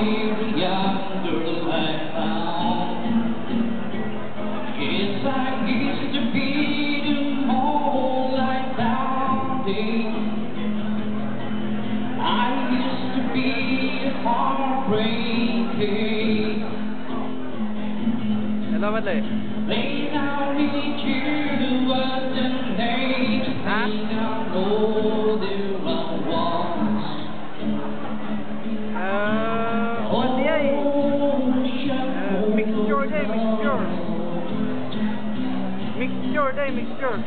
down background. Yes, I used to be the whole. I used to be heartbreaking. Hello, Madle. They for a day mixture.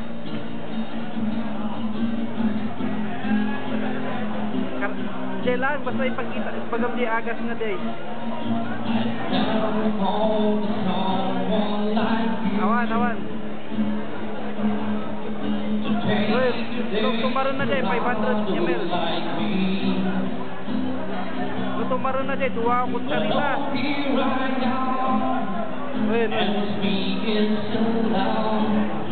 Kailangan basta ipagkita, pagam di agas nga day. Awan, awan. Well, tumaron na day, 500 ml. Tumaron na day, duwa akong sarila. Well, well.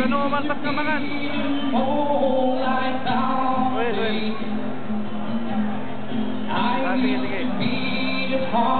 Basta no umalpas ka. Well, Well, well. Ah, sige, sige.